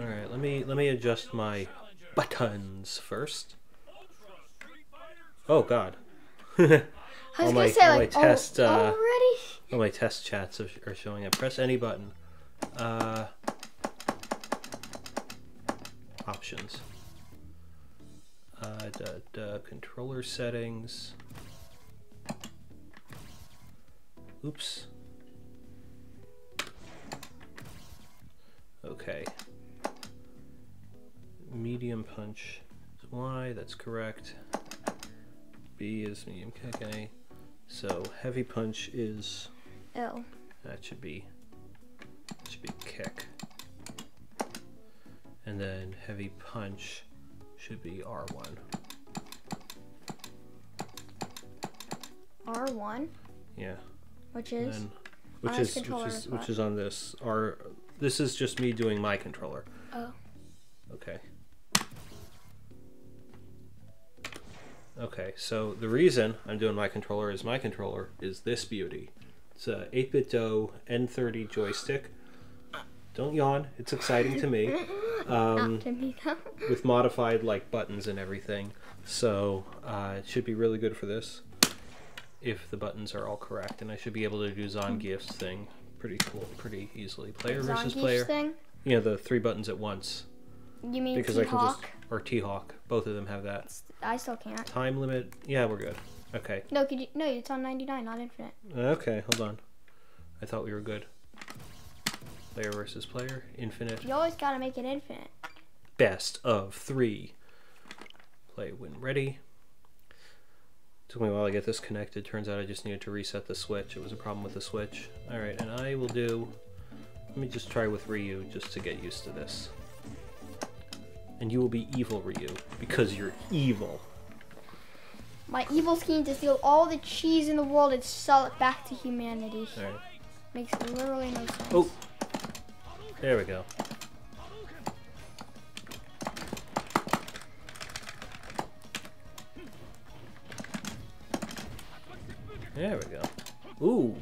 All right, let me let me adjust my buttons first. Oh God. I was All my- say all my like test, oh, uh, already. Oh, my test chats are, are showing up. Press any button. Uh, options. Uh, duh, duh, controller settings. Oops. Okay. Medium punch is Y, that's correct. B is medium kick, A. So heavy punch is L. that should be should be kick. And then heavy punch should be R1. R one, Yeah. which is then which is which is which is on this R this is just me doing my controller. oh Okay. Okay, so the reason I'm doing my controller is my controller is this beauty. It's a 8BitDo N30 joystick. Don't yawn. It's exciting to me. Um, not to me though. with modified like buttons and everything. So uh, it should be really good for this if the buttons are all correct, and I should be able to do Zangief's thing pretty cool, pretty easily. Player versus player. thing. You know the three buttons at once You mean because I can just T-Hawk? or T Hawk. Both of them have that. I still can't. Time limit. Yeah, we're good. Okay. No, could you? No, it's on 99, not infinite. Okay, hold on. I thought we were good. Player versus player. Infinite. You always gotta make it infinite. best of three. Play when ready. Took me a while to get this connected. Turns out I just needed to reset the switch. It was a problem with the switch. Alright, and I will do. Let me just try with Ryu just to get used to this. And you will be evil, Ryu, because you're evil. My evil scheme to steal all the cheese in the world and sell it back to humanity. Makes literally no sense. Oh! There we go. There we go. Ooh!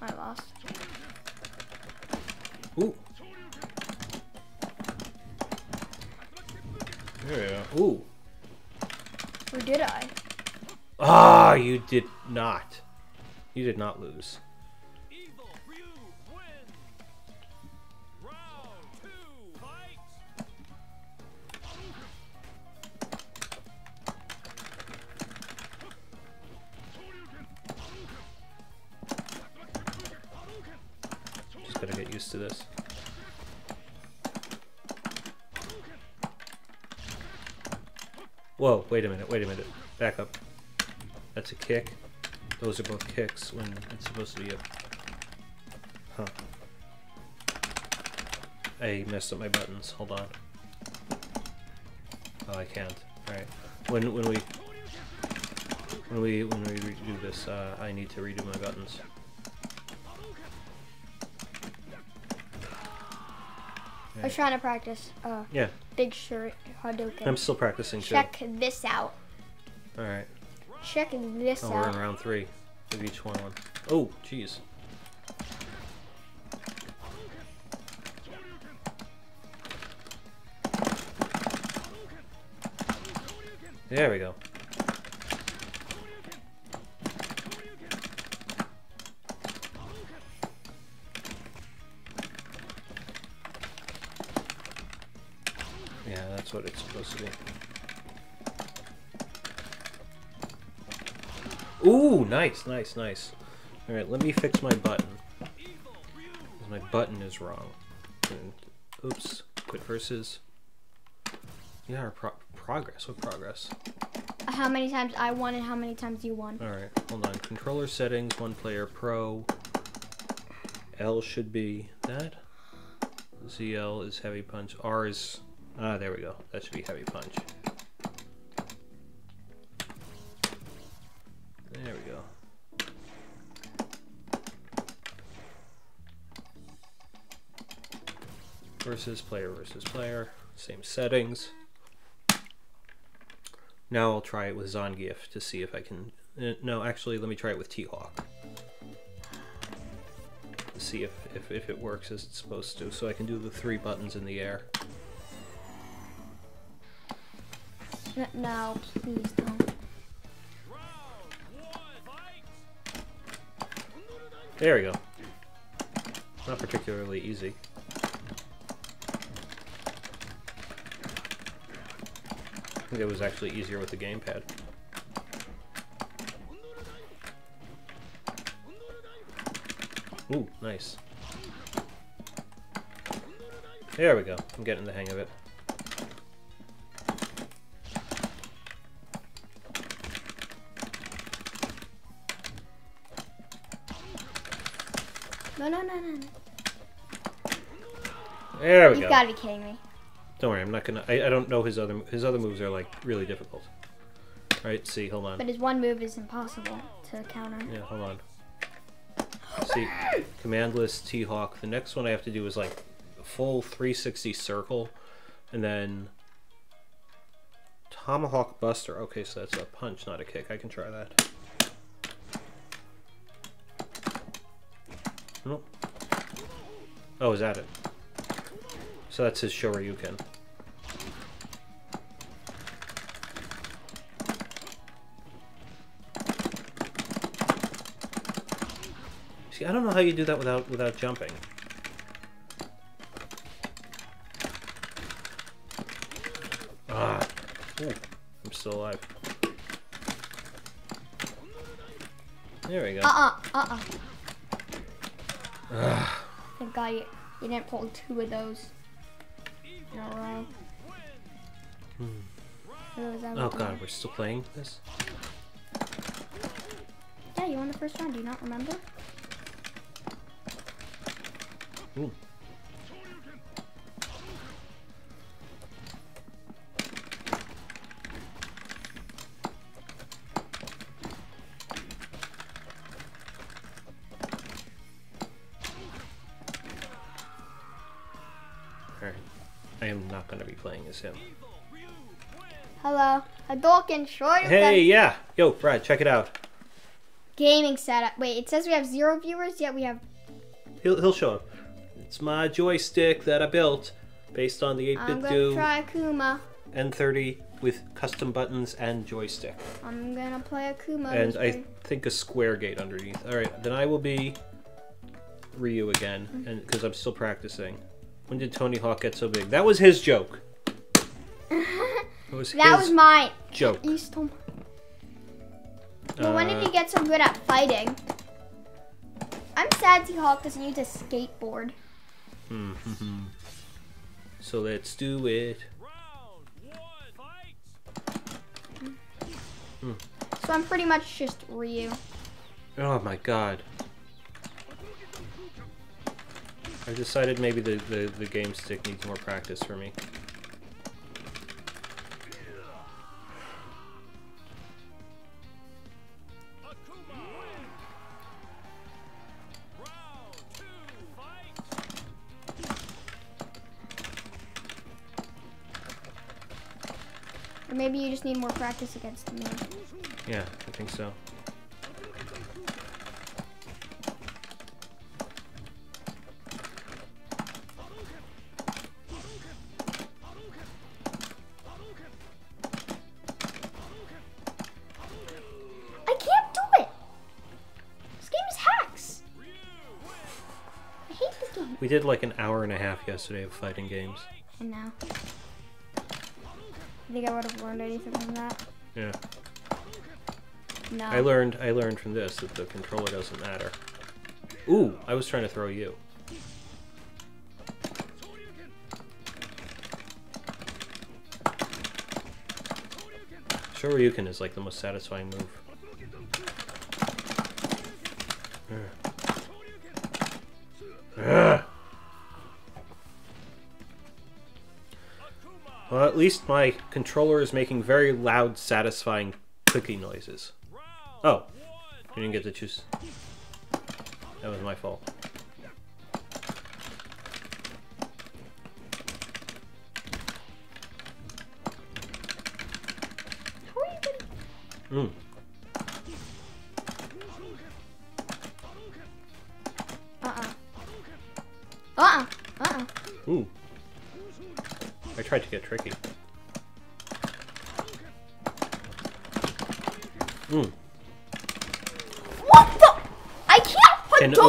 I lost. There we go. Ooh. Or did I? Ah, you did not. You did not lose. Evil Ryu wins. Round two, fight. Just gotta get used to this. Whoa, wait a minute, wait a minute. Back up. That's a kick. Those are both kicks when it's supposed to be a. Huh. I messed up my buttons. Hold on. Oh, I can't. Alright. When when we when we when we redo this, uh, I need to redo my buttons. I was trying to practice uh, Yeah, big shirt Hadouken. I'm still practicing too. Check this out. All right. Check this Oh, we're in round three of each one. Oh, jeez. There we go. Ooh, nice, nice, nice. All right, let me fix my button. My button is wrong. And, oops, quit versus. Yeah, our pro- progress. What progress? How many times I won and how many times you won. All right, hold on. Controller settings, one player pro. L should be that. ZL is heavy punch. R is ah, there we go. That should be heavy punch. Versus player versus player. Same settings. Now I'll try it with Zangief to see if I can. Uh, no, actually, let me try it with T-Hawk. To see if, if, if it works as it's supposed to, so I can do the three buttons in the air. No, please don't. There we go. Not particularly easy. It was actually easier with the gamepad. Ooh, nice. There we go. I'm getting the hang of it. No, no, no, no. no. There we go. You've got to be kidding me. Don't worry, I'm not gonna. I, I don't know his other his other moves are like really difficult. All right, see, hold on. But his one move is impossible to counter. Yeah, hold on. See, commandless T Hawk. The next one I have to do is like a full 360 circle, and then Tomahawk Buster. Okay, so that's a punch, not a kick. I can try that. Nope. Oh, is that it? So that's his Shoryuken. See, I don't know how you do that without without jumping. Ah, Ooh, I'm still alive. There we go. Uh uh, uh uh. Thank God you, you didn't pull two of those row. Otherwise I Oh god, we're still playing this? Yeah, you won the first round. Do you not remember? Ooh. Going to be playing as him. Hello, Hadouken short Hey, yeah! Yo, Brad, check it out. gaming setup. Wait, it says we have zero viewers, yet we have. He'll, he'll show up. It's my joystick that I built based on the I'm 8-bit gonna try Akuma. N30 with custom buttons and joystick. I'm gonna play Akuma. and I think a square gate underneath. All right, then I will be Ryu again, Mm-hmm. and because I'm still practicing. When did Tony Hawk get so big? That was his joke. Was that was mine. joke. You stole. Well, when did Uh, he get so good at fighting? I'm sad T Hawk doesn't use a skateboard. hmm. So let's do it. Round! So I'm pretty much just Ryu. Oh my god. I decided maybe the, the, the game stick needs more practice for me. Just need more practice against me. Yeah, I think so. I can't do it! This game is hacks! I hate this game. We did like an hour and a half yesterday of fighting games. And now. Think I would have learned anything from that? Yeah. No. I learned I learned from this that the controller doesn't matter. Ooh, I was trying to throw you. Shoryuken is like the most satisfying move. Well, at least my controller is making very loud, satisfying clicking noises. Oh, you didn't get to choose. That was my fault. How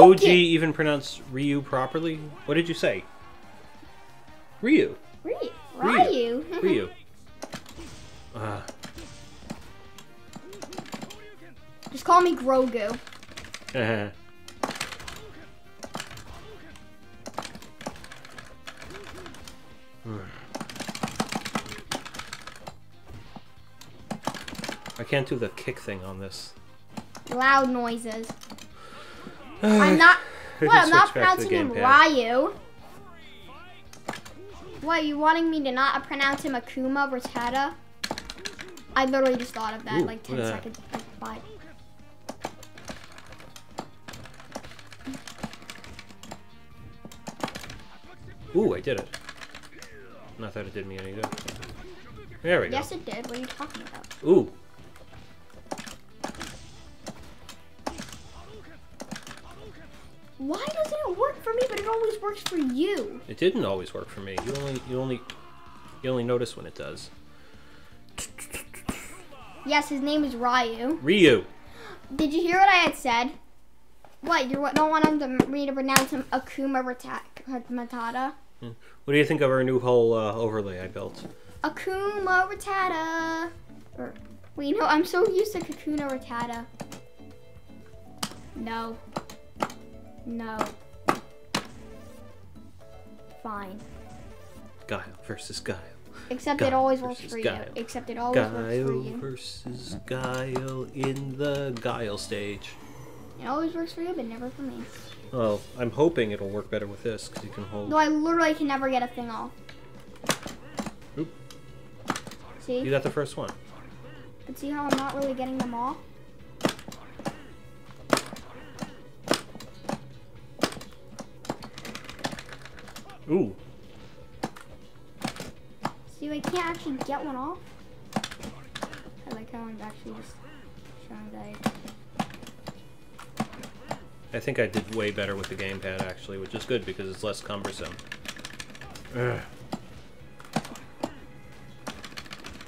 OG even pronounce Ryu properly? What did you say? Ryu. Ryu. Ryu. Ryu. Ryu. Uh, Just call me Grogu. uh, I can't do the kick thing on this. Loud noises. I'm not. What? I'm not switch back to the pronouncing him. Ryu. What? You wanting me to not pronounce him Akuma Ratata? I literally just thought of that Ooh, like 10 look seconds. Like, five. Ooh, I did it. Not that it did me any good. There we go. Yes, it did. What are you talking about? Ooh. Why doesn't it work for me, but it always works for you? It didn't always work for me. You only you only you only notice when it does. Yes, his name is Ryu. Ryu. Did you hear what I had said? What? You don't want him to, me to pronounce him Akuma Matata? What do you think of our new whole uh, overlay I built? Akuma Ratata. Or, wait, no, I'm so used to Kakuna Ratata. No. No. Fine. Guile versus Guile. Except Guile it always works for Guile. you. Except it always works for Guile you. versus Guile in the Guile stage. It always works for you, but never for me. Well, I'm hoping it'll work better with this because you can hold. No, I literally can never get a thing off. Oop. See? You got the first one. But see how I'm not really getting them off? Ooh. See, I can't actually get one off. I like how I'm actually just showing that. I think I did way better with the gamepad actually, which is good because it's less cumbersome. Ugh.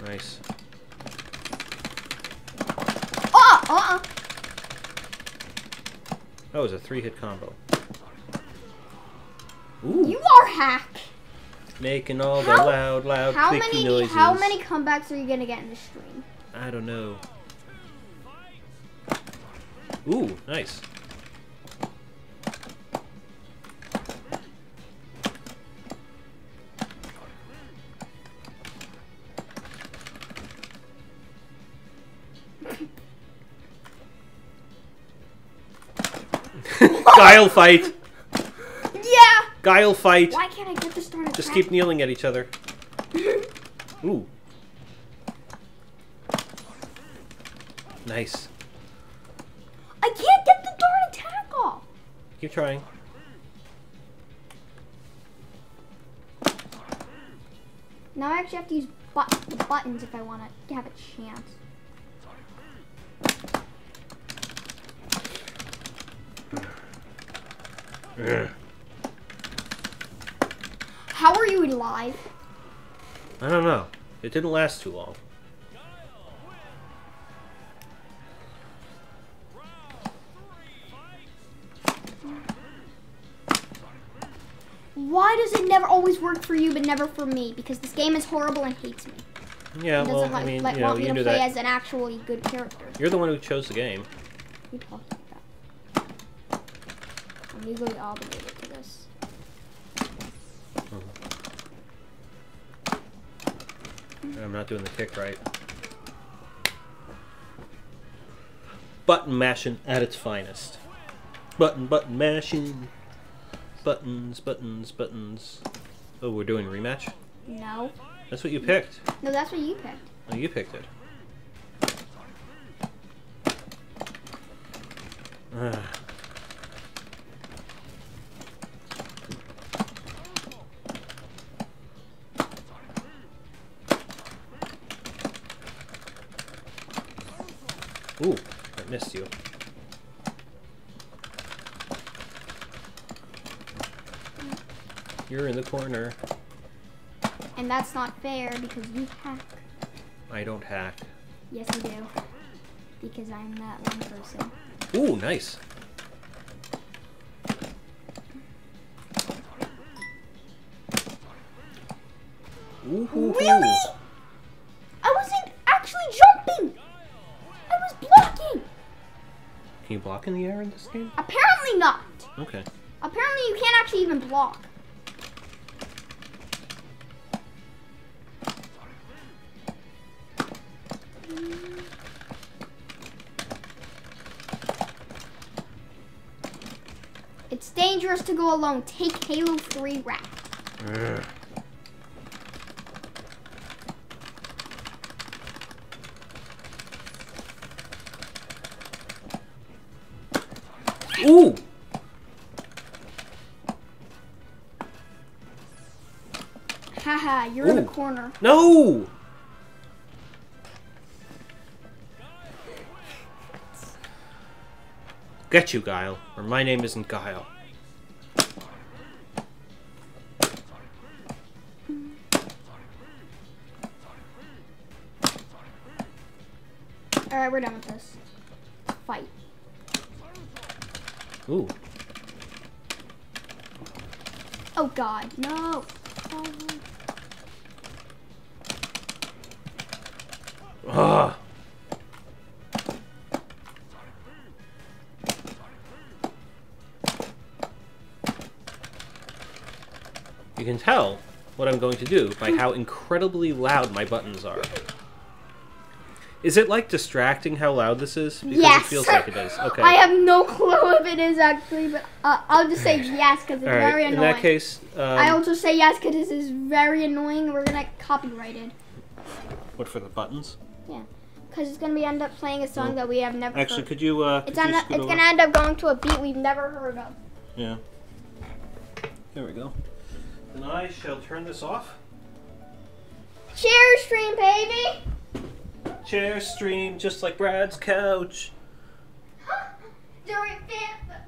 Nice. Oh! Uh-uh! That was a three-hit combo. Ooh, You are hack! making all the loud, loud, How clicky many noises. how many comebacks are you gonna get in this stream? I don't know. Ooh, nice. Guile fight! Yeah! Guile fight! Why can't I get this darn Just keep kneeling at each other. Ooh. Nice. I can't get the darn attack off! Keep trying. Now I actually have to use but the buttons if I want to have a chance. How are you alive? I don't know. It didn't last too long. Why does it never always work for you but never for me? Because this game is horrible and hates me. Yeah, well, like, I mean, like you know, want you to play that. as an actually good character. You're the one who chose the game. You talking about? I'm legally obligated I'm not doing the kick right. Button mashing at its finest. Button, button mashing. Buttons, buttons, buttons. Oh, we're doing rematch? No. That's what you picked. No, that's what you picked. Oh, you picked it. Ah. Corner. And that's not fair because you hack. I don't hack. Yes, you do. Because I'm that one person. Ooh, nice. Ooh, hoo, hoo. Really? I wasn't actually jumping. I was blocking. Can you block in the air in this game? Apparently not. Okay. Apparently you can't actually even block. To go alone. Take Halo 3 wrap. Ugh. Ooh! Haha, you're in Ooh. the corner. No! Get you, Guile. Or my name isn't Guile. Alright, we're done with this. Fight. Ooh. Oh god, no. Oh. Ugh. You can tell what I'm going to do by how incredibly loud my buttons are. Is it like distracting how loud this is? Because yes. it feels like it is. Okay. I have no clue if it is actually, but uh, I'll just say yes because it's All right. very In annoying. that case, I um, also say yes because this is very annoying. We're gonna get copyrighted. what for the buttons? Yeah, because it's gonna be end up playing a song Oh. that we have never. Actually, heard. could you? Uh, it's could you up, it's over? gonna end up going to a beat we've never heard of. Yeah. There we go. And I shall turn this off. Share stream, baby. Chair stream, just like Brad's couch. during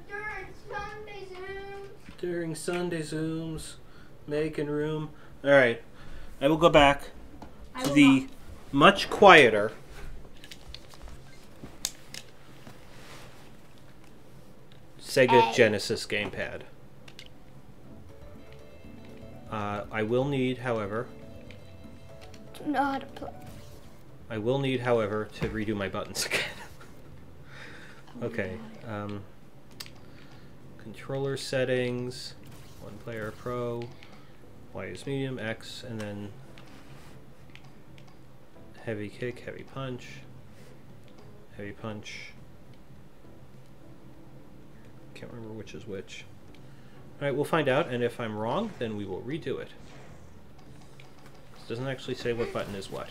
during Sunday Zoom. During Sunday Zooms, making room. All right, I will go back to the not- much quieter Sega Hey. Genesis gamepad. Uh, I will need, however, know how to play. I will need, however, to redo my buttons again. okay. Um, controller settings, one player pro, Y is medium, X, and then heavy kick, heavy punch, heavy punch. Can't remember which is which. Alright, we'll find out, and if I'm wrong, then we will redo it. This doesn't actually say what button is what.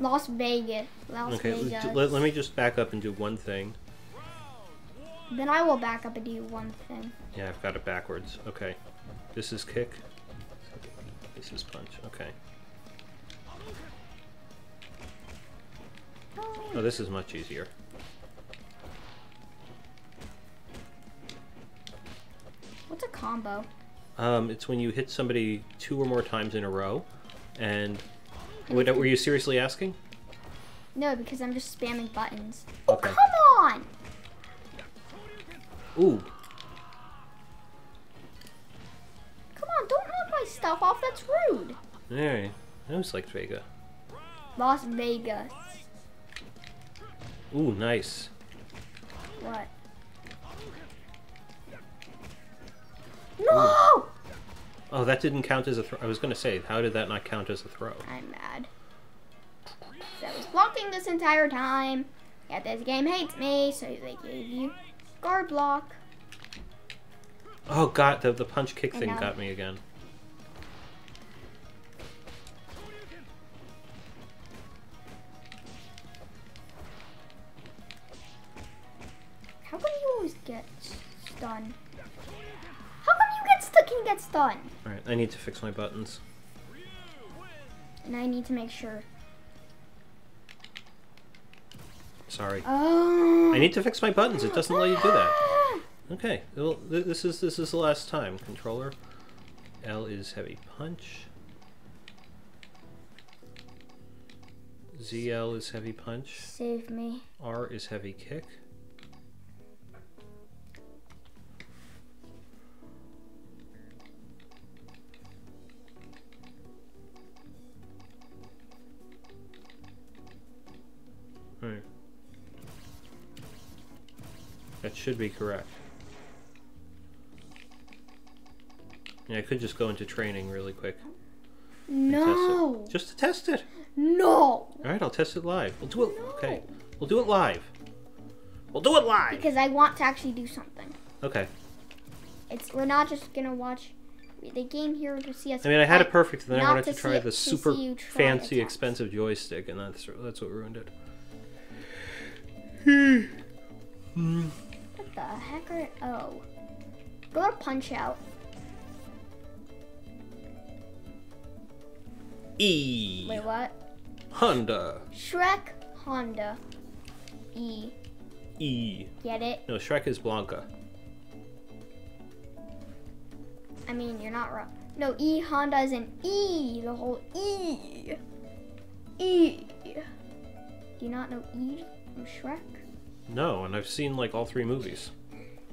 Las Vegas. Las Okay, Vegas. let, let, let me just back up and do one thing. Then I will back up and do one thing. Yeah, I've got it backwards. Okay. This is kick. This is punch. Okay. Oh, this is much easier. What's a combo? Um, it's when you hit somebody two or more times in a row, and wait, were you seriously asking? No, because I'm just spamming buttons. Oh, okay. Oh, come on! Ooh, Come on, don't knock my stuff off. That's rude. alright. I was like Vega. Las Vegas. Ooh, nice. What? No! Oh, that didn't count as a throw. I was gonna say, how did that not count as a throw? I'm mad. I was blocking this entire time. Yeah, this game hates me, so they gave you guard block. Oh god, the the punch kick thing got me again. How come you always get stunned? How come you get stuck can get stunned? Alright, I need to fix my buttons. And I need to make sure. Sorry. Oh. I need to fix my buttons. It doesn't let you do that. Ah. Okay. Well, th- this is this is the last time. Controller. L is heavy punch. ZL is heavy punch. Save me. R is heavy kick. Right. That should be correct. Yeah, I could just go into training really quick. No. Just to test it. No. Alright, I'll test it live. We'll do it. Okay. We'll do it live. We'll do it live. Because I want to actually do something. Okay. It's we're not just gonna watch the game here to see us. I mean, I had it perfect, and then I wanted to to try the super fancy, expensive joystick, and that's that's what ruined it. What the heck are oh? Go to punch out. E. Wait, what? Honda. Shrek, Honda, E. E. Get it? No, Shrek is Blanka. I mean, you're not wrong. No, E Honda is an E. The whole E. E. Do you not know E from Shrek? No, and I've seen like all three movies.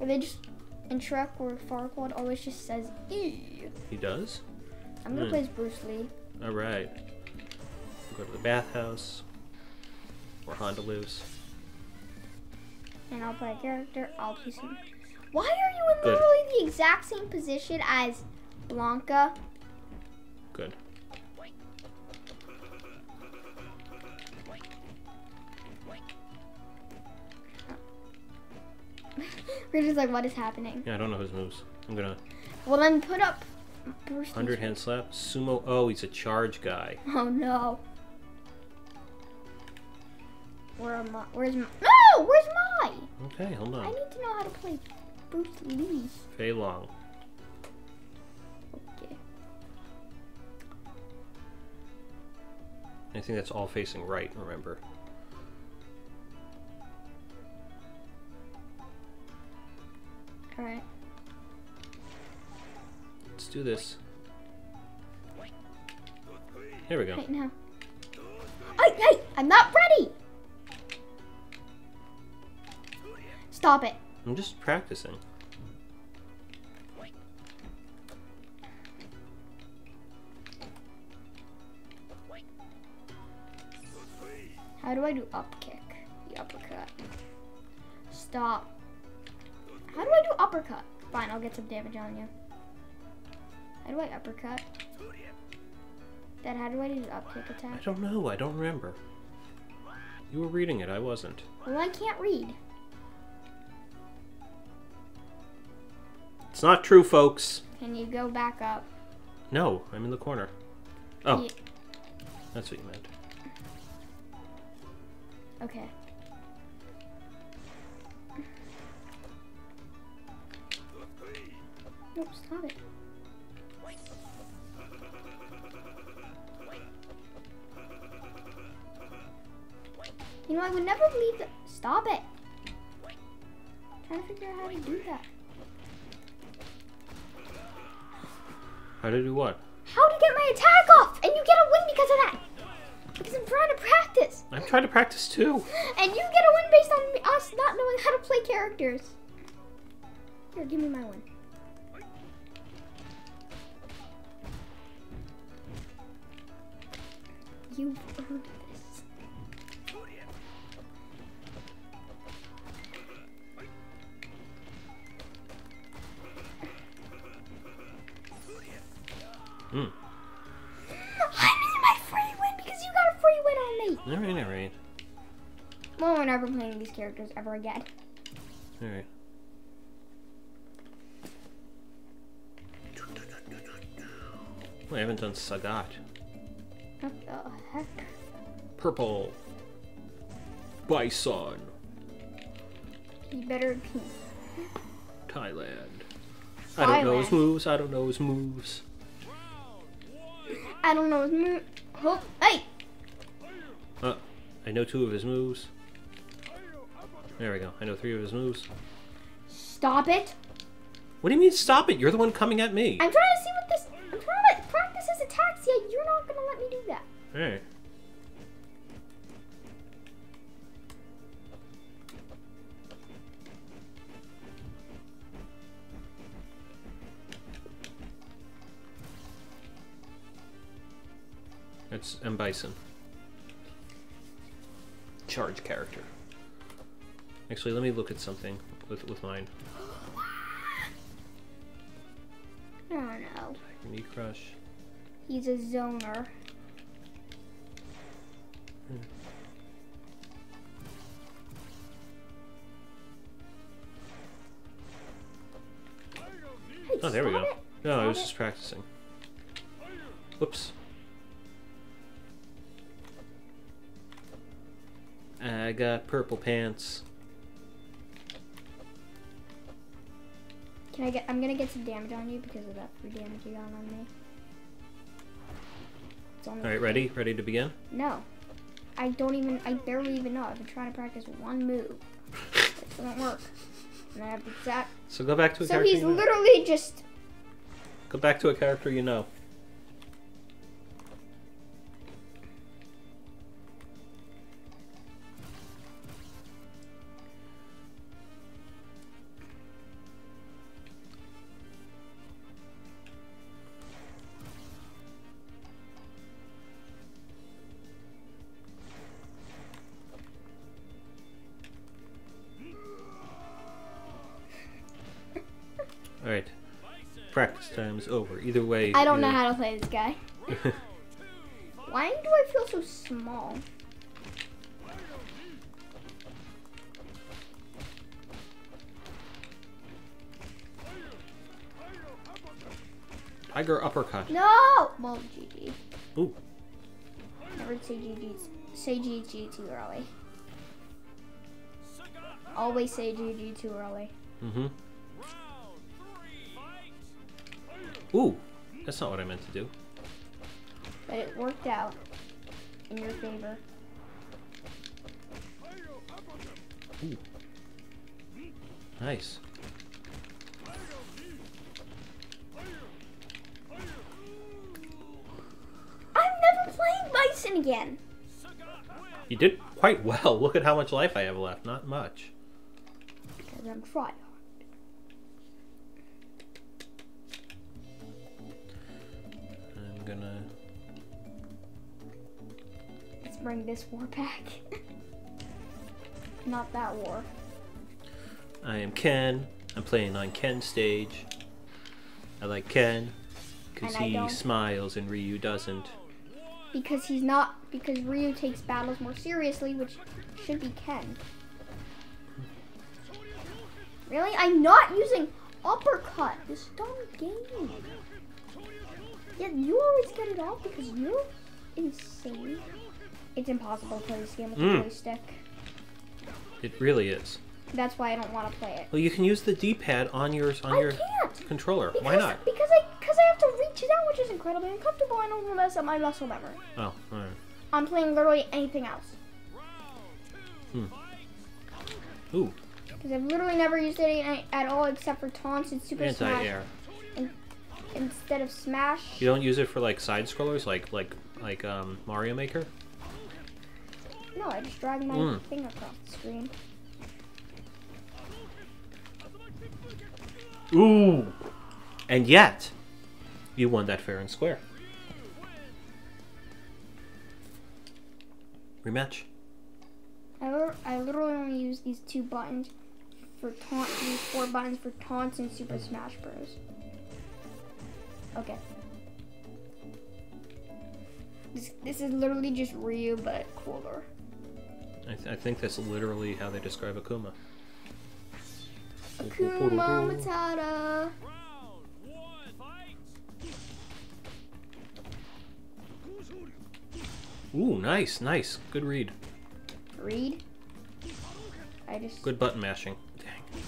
Or they just in Shrek where Farquaad always just says E. He does. I'm gonna Hmm. play as Bruce Lee. All right. Go to the bathhouse, where Honda lives. and I'll play a character. I'll play some. Why are you in Good. literally the exact same position as Blanka? We're just like, what is happening? Yeah, I don't know his moves. I'm gonna Well, then put up hundred hand slap. Sumo. Oh, he's a charge guy. Oh no. Where am I? Where's my? No! Where's my? Okay, hold on. I need to know how to play Bruce Lee. Fei Long. Okay. I think that's all facing right. Remember. All right. Let's do this. Here we go. Right now. Hey, hey! I'm not ready. Stop it. I'm just practicing. How do I do up kick? The uppercut. Stop. How do I do uppercut? Fine, I'll get some damage on you. How do I uppercut? Dad, how do I do the up kick I attack? don't know. I don't remember. You were reading it. I wasn't. Well, I can't read. It's not true, folks. Can you go back up? No, I'm in the corner. Oh, Ye- that's what you meant. Okay. Nope, stop it. You know, I would never leave the. Stop it! I'm trying to figure out how to do that. How to do what? How to get my attack off! And you get a win because of that! Because I'm trying to practice! I'm trying to practice too. And you get a win based on us not knowing how to play characters. Here, give me my one. You earned this. Hmm. I need my free win because you got a free win on me. All right, all right. Well, we're never playing these characters ever again. Alright. Well, I haven't done Sagat. What the heck? Purple. Bison. You better pee. Thailand. I don't know his moves. I don't know his moves. I don't know his move. Oh, hey! Uh, I know two of his moves. There we go. I know three of his moves. Stop it! What do you mean stop it? You're the one coming at me. I'm trying do It's Alright. M. Bison. Charge character. Actually, let me look at something with, with mine. Oh no. Knee crush. He's a zoner. Oh, there we go. it. No, I was just practicing. Whoops. I got purple pants. Can I get? I'm gonna get some damage on you because of that free damage you got on me. Alright, ready? Ready to begin? No, I don't even. I barely even know. I've been trying to practice one move. It doesn't work. And I have the exact. So go back to a So character he's you know. literally just. Go back to a character you know. Is over. Either way. I don't know either- how to play this guy. Why do I feel so small? Tiger uppercut. No. Well, GG. Ooh. Never say GG. Say GG too early. Always say GG too early. Mm-hmm. Ooh. That's not what I meant to do. But it worked out in your favor. Nice. I'm never playing Bison again. You did quite well. Look at how much life I have left. Not much. Because I'm trying. Bring this war back. Not that war. I am Ken. I'm playing on Ken's stage. I like Ken because he don't. smiles and Ryu doesn't. Because he's not. Because Ryu takes battles more seriously, which should be Ken. Really? I'm not using uppercut. This dumb game. Yeah, you always get it off because you're insane. It's impossible to play this game with Mm. a joystick. It really is. That's why I don't want to play it. Well, you can use the D-pad on yours on I your can't. controller. Because, Why not? Because I because I have to reach it out, which is incredibly uncomfortable. I don't want to mess up my muscle memory. Oh, alright. I'm playing literally anything else. Hmm. Ooh, Because I've literally never used it any- at all except for taunts and Super Smash. anti-air. Instead of Smash. You don't use it for like side scrollers, like like like um, Mario Maker. No, I just drag my Mm. thing across the screen. Ooh, and yet you won that fair and square. Rematch. I, I literally only use these two buttons for taunt. These four buttons for taunts and Super Smash Bros. Okay. This, this is literally just Ryu, but cooler. I, th- I think that's literally how they describe Akuma. Akuma Matata. Round one, fight. Ooh, nice, nice. Good read. Read. I just, Good button mashing. Dang.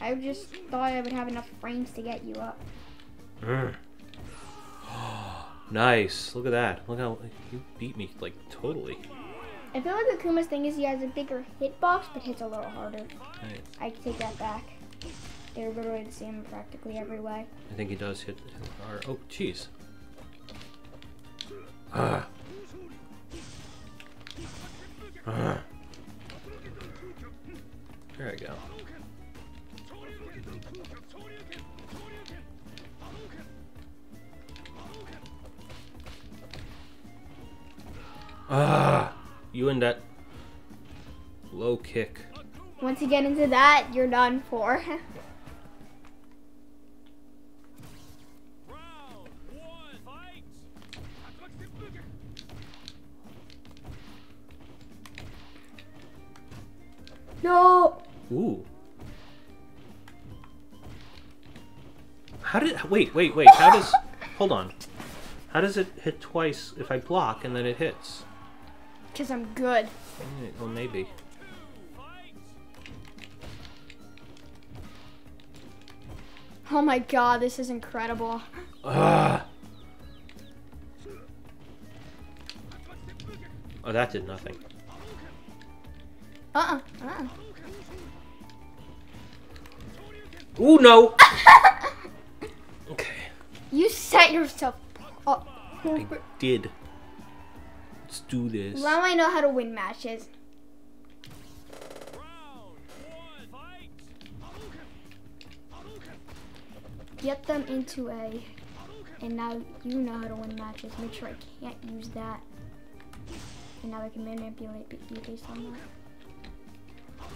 I just thought I would have enough frames to get you up. Urgh. Mm. nice. Look at that. Look how you beat me like totally. I feel like Akuma's thing is he has a bigger hitbox, but hits a little harder. Right. I take that back. They're literally the same in practically every way. I think he does hit hard. Oh, jeez. Ah. Ah. There I go. Ah, you and that low kick. Once you get into that, you're done for. Round one, fight. no. Ooh. How did wait, wait, wait, how does hold on. How does it hit twice if I block and then it hits? Because I'm good. Eh, Well maybe. Oh my god, this is incredible. Ah. Oh that did nothing. Uh-uh. Uh-uh. Ooh no! okay. You set yourself up. I did. Let's do this. Now I know how to win matches. Round one, fight. Get them into A. And now you know how to win matches. Make sure I can't use that. And now I can manipulate you based on that.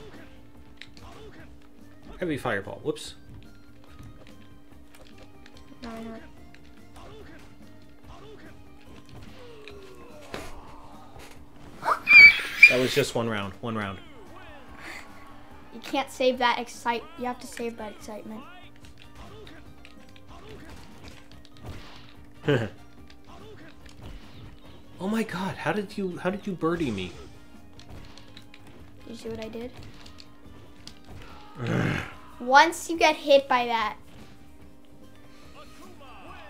Heavy fireball. Whoops. Now I That was just one round. One round. You can't save that excite. You have to save that excitement. oh my god, how did you how did you birdie me? Did you see what I did? Once you get hit by that,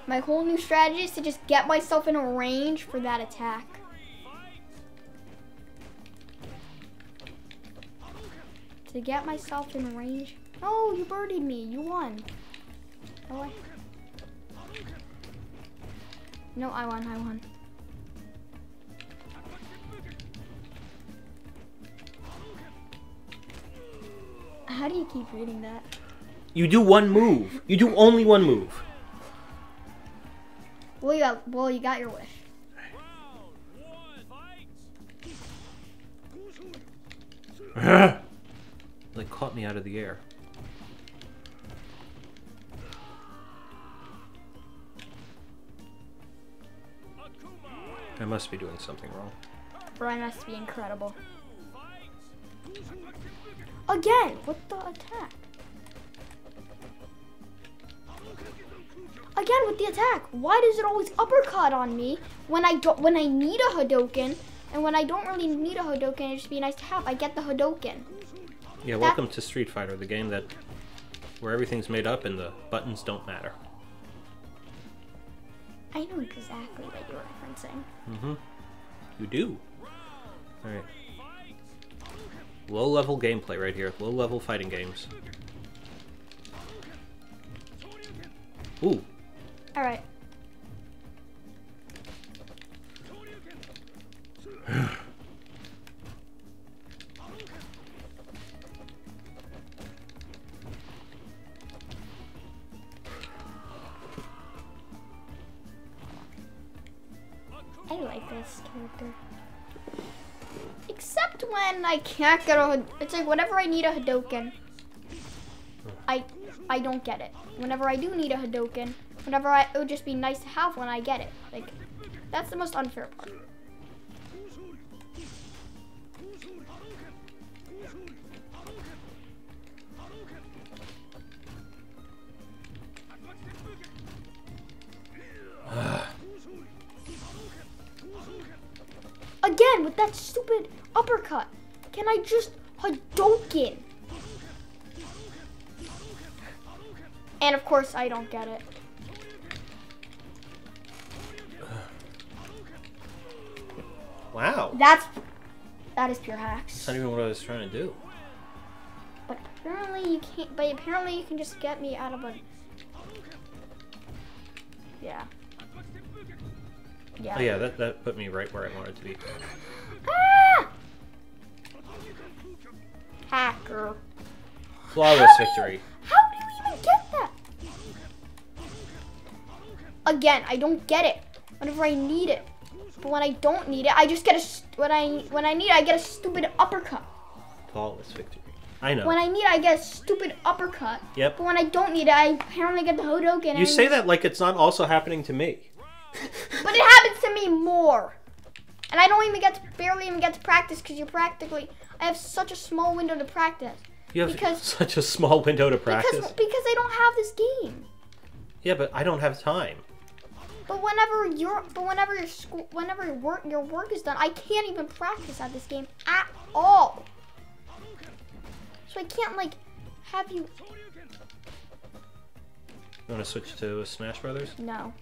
my whole new strategy is to just get myself in a range for that attack. To get myself in range. Oh, you birdied me. You won. Oh, I... No, I won. I won. How do you keep reading that? You do one move. You do only one move. Well, you got, well, you got your wish. Round like caught me out of the air. I must be doing something wrong. Brian must be incredible. Again, what the attack? Again with the attack. Why does it always uppercut on me when I don't when I need a Hadoken? And when I don't really need a Hadoken, it'd just be nice to have. I get the Hadoken. Yeah, welcome to Street Fighter, the game that where everything's made up and the buttons don't matter. I know exactly what you're referencing. Mm-hmm. You do. Alright. Low level gameplay right here. Low level fighting games. Ooh. Alright. I can't get a, it's like whenever I need a Hadoken, I, I don't get it. Whenever I do need a Hadoken, whenever I, it would just be nice to have one, I get it. Like, that's the most unfair part. Again, with that stupid uppercut. Can I just Hadouken? And of course, I don't get it. Wow. That's that is pure hacks. That's not even what I was trying to do. But apparently you can't. But apparently you can just get me out of a. Yeah. Yeah. Oh yeah, that, that put me right where I wanted to be. Hacker. Flawless How do you- victory. How do you even get that? Again, I don't get it. Whenever I need it, but when I don't need it, I just get a. When I when I need it, I get a stupid uppercut. Flawless victory. I know. When I need it, I get a stupid uppercut. Yep. But when I don't need it, I apparently get the Hadoken. You and- say that like it's not also happening to me. But it happens to me more. And I don't even get to, barely even get to practice because you're practically, I have such a small window to practice. You have Because- such a small window to practice. Because, because I don't have this game. Yeah, but I don't have time. But whenever your, but whenever your school, whenever your work, your work is done, I can't even practice at this game at all. So I can't like have you. You want to switch to Smash Brothers? No.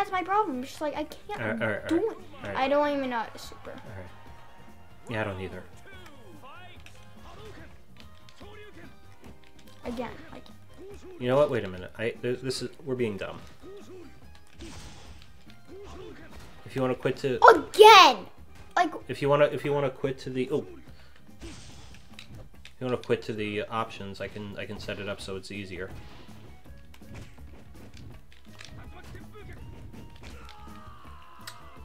That's my problem. It's just like I can't Alright, alright, do alright, it. I don't even know how to super. All right. Yeah, I don't either. Again, like You know what? Wait a minute. I this, this is we're being dumb. If you want to quit to again. Like if you want to if you want to quit to the oh if you want to quit to the options, I can I can set it up so it's easier.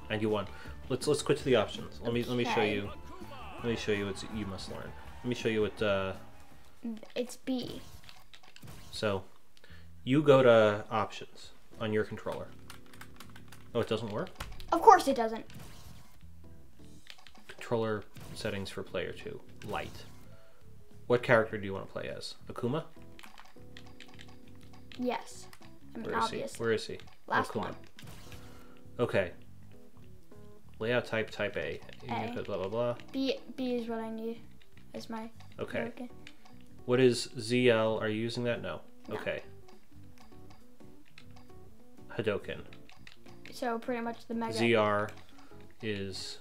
And you won. Let's let's quit to the options. Let me let me show you. Let me show you what you must learn. Let me show you what. Uh, it's B. so, you go to options on your controller. Oh, it doesn't work. Of course it doesn't. Controller settings for player two. Light. What character do you want to play as? Akuma? Yes. I mean Where is obvious. he? Where is he? Last Akuma. one. Okay. Layout type type A. You A. put blah blah blah. B B is what I need. As my Okay. What is ZL? Are you using that? No. No. Okay. Hadoken. So pretty much the mega. ZR is.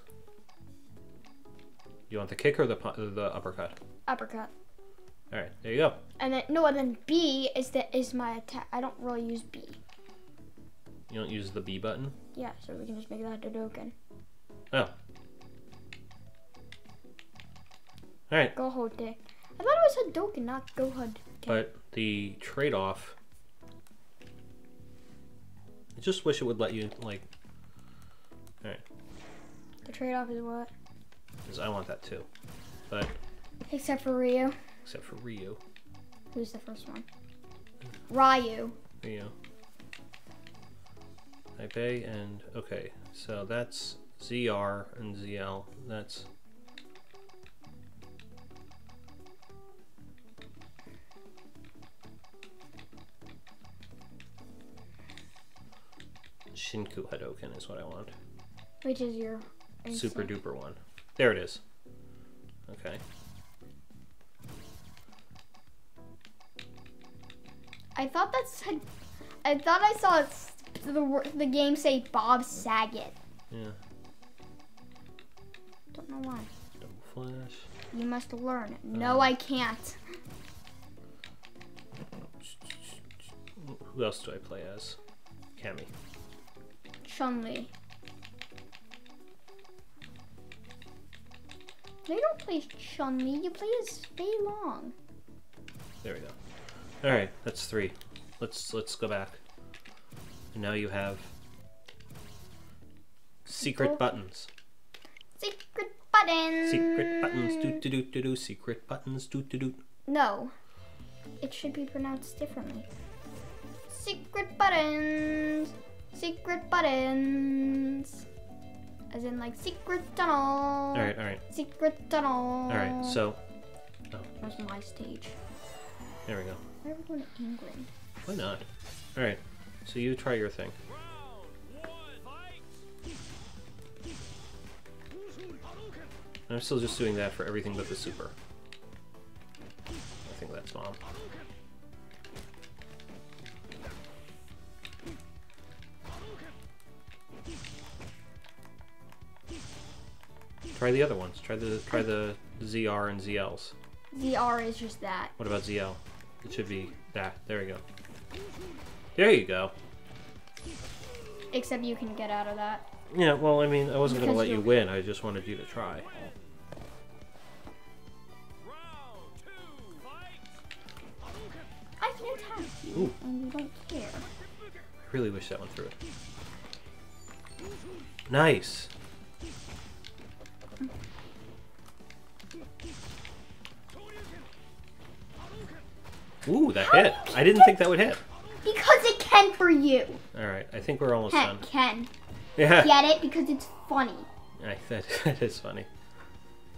You want the kick or the the uppercut? uppercut. All right, there you go. And then no, and then B is the is my attack. I don't really use B. You don't use the B button. Yeah, so we can just make that Dodoken. Oh. All right, Go. I thought it was Hadoken, not Go Hud. but the trade-off. I just wish it would let you like. All right, The trade-off is what? because I want that too, but Except for Ryu. except for Ryu. Who's the first one? Ryu. Ryu. Type A and okay, so that's ZR and ZL. That's Shinku Hadoken is what I want. Which is your Super duper one. There it is. Okay. I thought that said. I thought I saw the the game say Bob Saget. Yeah. Don't know why. Double flash. You must learn. Uh. No, I can't. Who else do I play as? Cammy. Chun Li. They don't play Chun Li. You play as Fei Long. There we go. All right, that's three. Let's let's go back. And now you have secret Go. buttons. Secret buttons. Secret buttons. Do do do do do. Secret buttons. Do do do. No. It should be pronounced differently. Secret buttons. Secret buttons. As in like secret tunnel. All right, all right, Secret tunnel. all right. So oh. Where's my stage? there we go. Why are we going to England? Why not? Alright, so you try your thing. I'm still just doing that for everything but the super. I think that's mom. Try the other ones. Try the try the ZR and ZLs. ZR is just that. What about ZL? It should be that. There we go. There you go. Except you can get out of that. Yeah, well, I mean, I wasn't going to let you win. I just wanted you to try. I can attack you, Ooh. and you don't care. I really wish that went through. Nice. Ooh, that How hit. I didn't think that would hit. Because it can for you. All right, I think we're almost done. can. Yeah, Get it? Because it's funny. I, that, that is funny.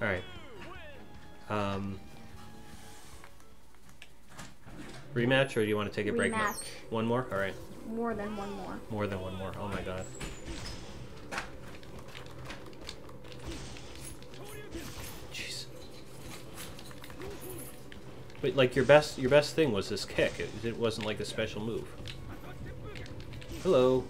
All right. Um, rematch, or do you want to take a break? now? Rematch. One more. All right. More than one more. More than one more. Oh my god. Jeez. But like your best, your best thing was this kick. It, it wasn't like a special move. Hello.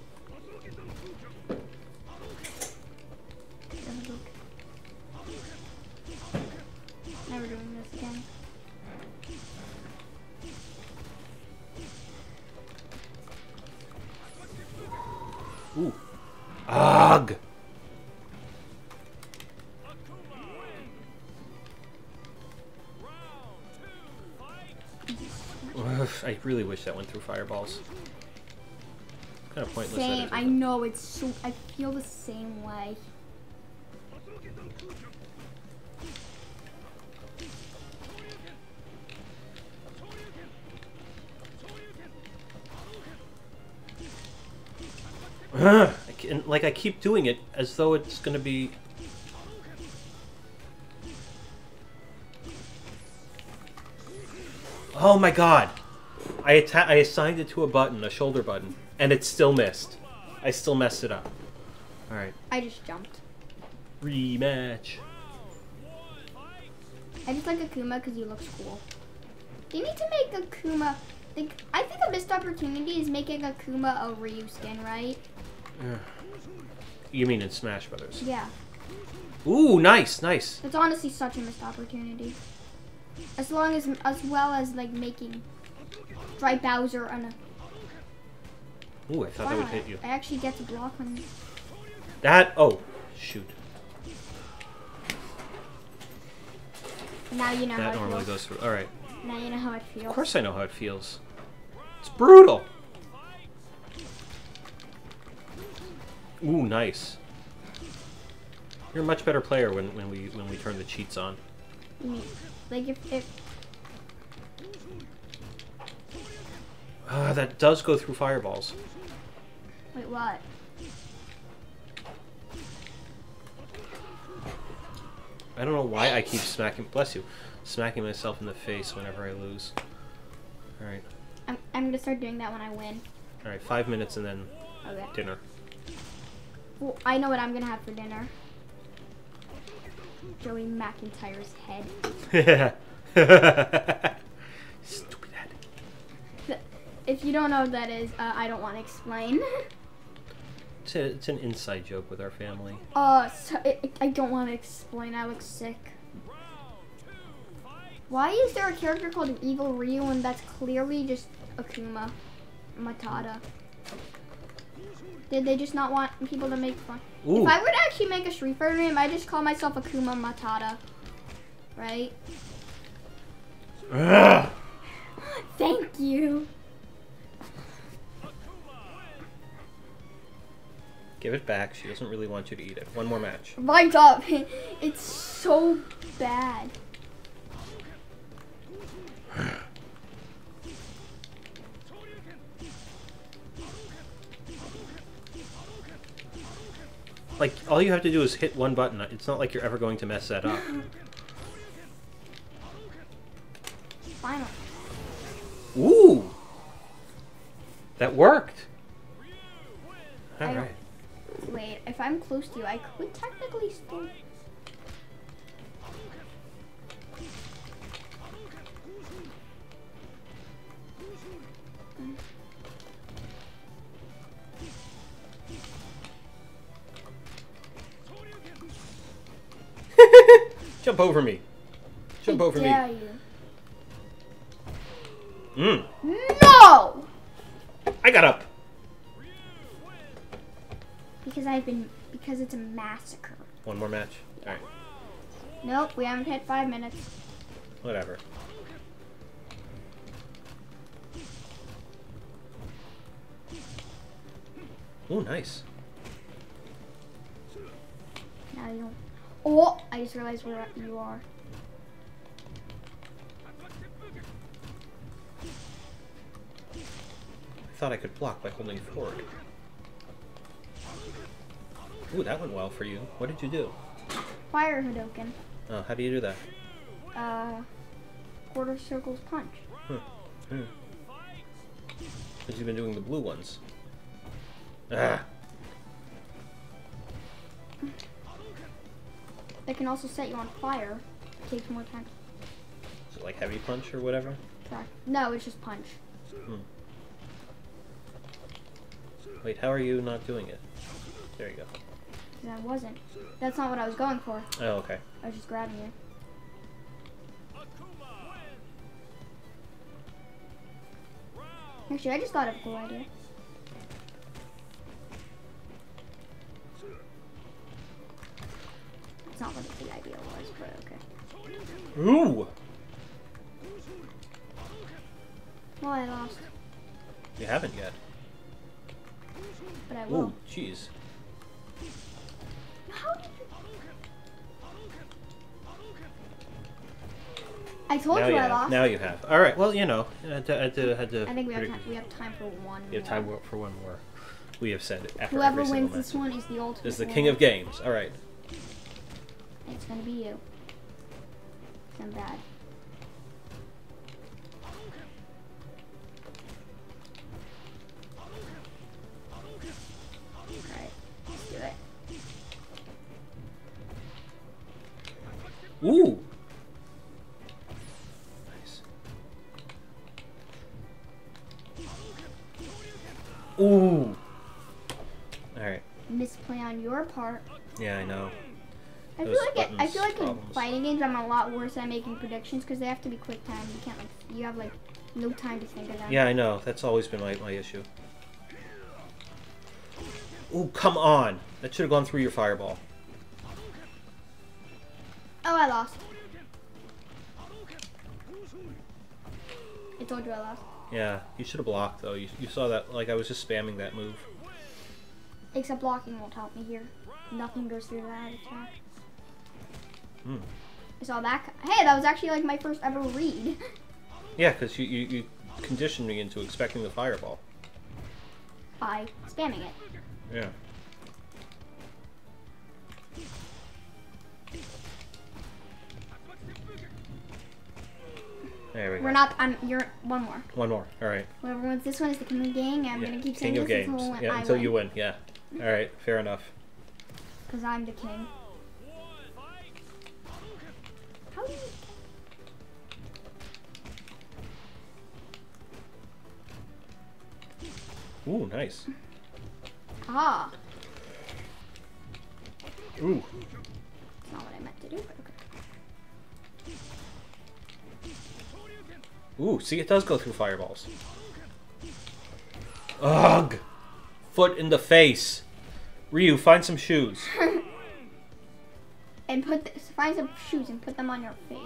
Fireballs. Kind of pointless. Same. I know it's so. I feel the same way. I can, like I keep doing it as though it's gonna be. Oh my god! I atta- I assigned it to a button, a shoulder button, and it still missed. I still messed it up. All right, I just jumped. rematch. I just like Akuma because he looks cool. They need to make Akuma. Like, I think a missed opportunity is making Akuma a Ryu skin, right? You mean in Smash Brothers? Yeah. Ooh, nice, nice. It's honestly such a missed opportunity. As long as, as well as like making Dry Bowser and a. Ooh, I thought that would hit you. I actually get to block on. That. Oh, shoot. Now you know how That it normally feels. goes through. All right. Now you know how it feels. Of course I know how it feels. It's brutal. Ooh, nice. You're a much better player when, when we when we turn the cheats on. Like if, if Ah, that does go through fireballs. wait what? I don't know why I keep smacking. Bless you, smacking myself in the face whenever I lose. All right, I'm I'm gonna start doing that when I win. all right. Five minutes and then Okay. dinner. Well, I know what I'm gonna have for dinner. Joey McIntyre's head. Th- If you don't know what that is, uh, I don't want to explain. It's, a, it's an inside joke with our family. uh, so it, I don't want to explain. I look sick. Why is there a character called Evil Ryu when that's clearly just Akuma Matata? Did they just not want people to make fun? Ooh. If I were to actually make a Street Fighter game, I just call myself Akuma Matata, right? Thank you. Give it back. She doesn't really want you to eat it. One more match. Right up. It's so bad. Like, all you have to do is hit one button. It's not like you're ever going to mess that up. Final. Ooh! That worked. I All don't- right. Wait, if I'm close to you, I could technically still. Jump over me. Jump I over me. dare you. Mm. No! I got up. Because I've been. Because it's a massacre. One more match. All right. Nope, we haven't hit five minutes. Whatever. Oh, nice. Now you don't. Oh, I just realized where you are. I thought I could block by holding forward. Ooh, that went well for you. What did you do? Fire Hadoken. Oh, how do you do that? Uh, quarter circles punch. Because you've been doing the blue ones. Ah. That can also set you on fire. It Takes more time. Is it like heavy punch or whatever? No, it's just punch. Hmm. Wait, how are you not doing it? There you go. 'Cause I wasn't. That's not what I was going for. Oh, okay. I was just grabbing you. Actually, I just got a cool idea. That's not what the idea was, but okay. Ooh! Well, I lost, You haven't yet. but I will. Ooh, jeez. I told Now you you I lost. Now you have. All right. Well, you know, I had to. I had to, had to I think we have time. We have time for one. We have time for one more. We have said it after Whoever every wins this one is the ultimate. Is the king of games. All right. It's gonna be you. I'm bad. On your part. Yeah, I know. I feel like it, I feel like in fighting games I'm a lot worse at making predictions because they have to be quick time. You can't like you have like no time to think of them. Yeah, I know. That's always been my, my issue. Ooh, come on. That should have gone through your fireball. Oh, I lost. I told you I lost. Yeah, you should have blocked though. You, you saw that like I was just spamming that move. Except blocking won't help me here. Nothing goes through that attack. Hmm. I saw that. Hey, that was actually like my first ever read. Yeah, because you, you, you conditioned me into expecting the fireball. by spamming it. Yeah. There we go. We're not. I'm. You're one more. One more. All right. Whoever wins this one is the king of gang. I'm Yeah, gonna keep saying King this games. until Yeah, I until win. you win. Yeah. All right. Fair enough. Because I'm the king. How? Ooh, nice. Ah, Ooh. that's not what I meant to do. But okay. Ooh, see, it does go through fireballs. Ugh! Foot in the face. Ryu, find some shoes. And put the, find some shoes and put them on your face.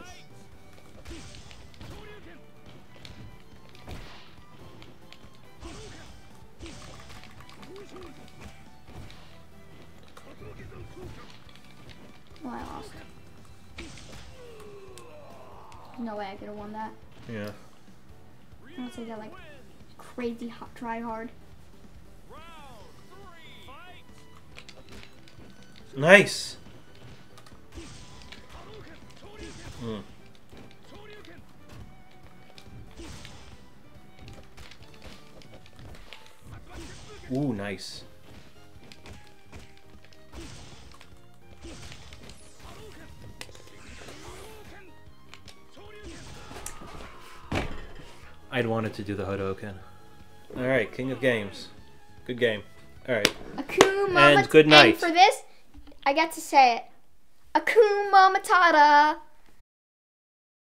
Well, I lost. No way I could have won that. Yeah. I got like crazy hot, try hard. Nice. Mm. Ooh, nice. I'd wanted to do the Hadoken. Alright, King of Games. Good game. Alright. Akuma And good night. And for this, I got to say it. Akuma Matata.